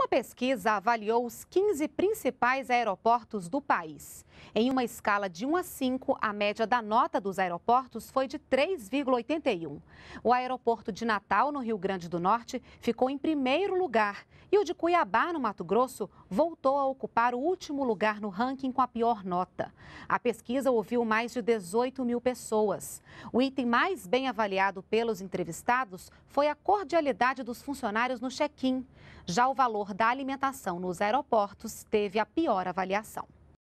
Uma pesquisa avaliou os 15 principais aeroportos do país. Em uma escala de 1 a 5, a média da nota dos aeroportos foi de 3,81. O aeroporto de Natal, no Rio Grande do Norte, ficou em primeiro lugar. E o de Cuiabá, no Mato Grosso, voltou a ocupar o último lugar no ranking com a pior nota. A pesquisa ouviu mais de 18 mil pessoas. O item mais bem avaliado pelos entrevistados foi a cordialidade dos funcionários no check-in. Já o valor da alimentação nos aeroportos teve a pior avaliação.